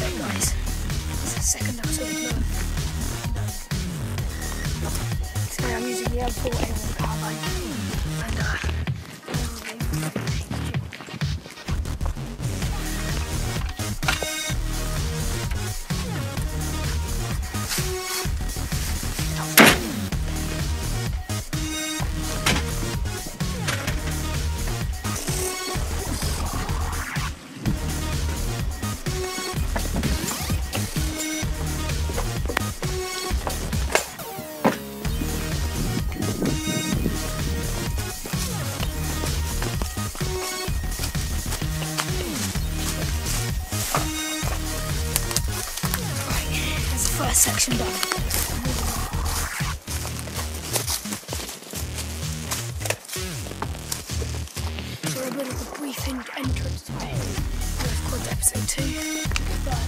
guys. It's the second episode of Nerf. Today I'm using the M4 A1 carbine. And uh, first section done. So a bit of a brief in- entrance to North Quad episode 2. But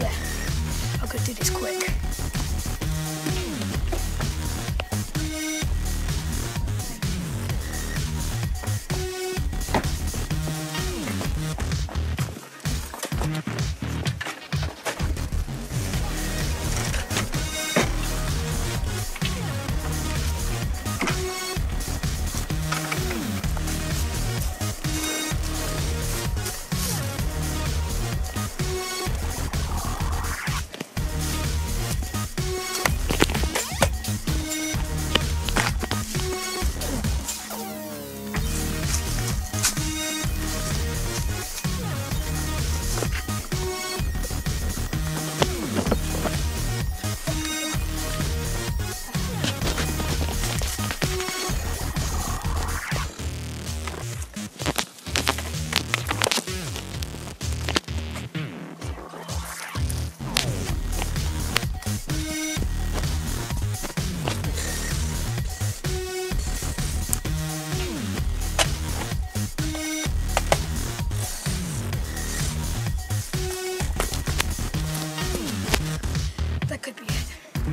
yeah, I'll go do this quick.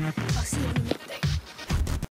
I'll see you.